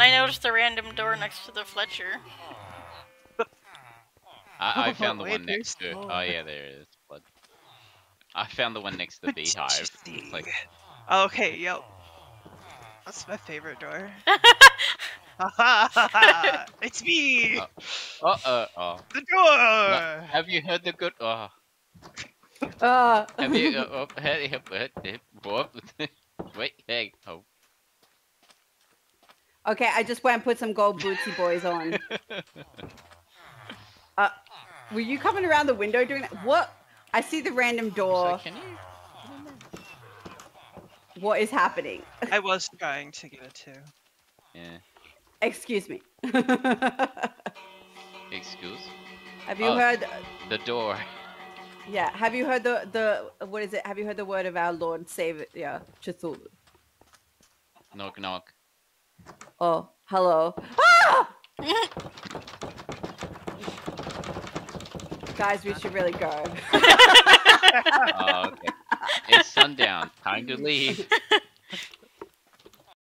And I noticed the random door next to the Fletcher. I, I found the Wait, one next to. there's Oh yeah, there it is. Blood. I found the one next to the beehive. Interesting. Like, Okay, yep. That's my favorite door. it's me! Uh, oh, uh, oh. the door! Have you heard the good? Oh, Uh, have you? Uh, oh, hey, hey, hey, hey, whoop. Wait, hey, oh. Okay, I just went and put some gold bootsy boys on. Uh, were you coming around the window doing that? What? I see the random So door. can you? What is happening? I was trying to get it too. Yeah. Excuse me. Excuse. Have you Oh. heard? The door. Yeah. Have you heard the the what is it? Have you heard the word of our Lord Savior yeah, Cthulhu? Knock knock. Oh, hello. Ah! Guys, we should really go. Oh, okay. It's sundown. Time to leave.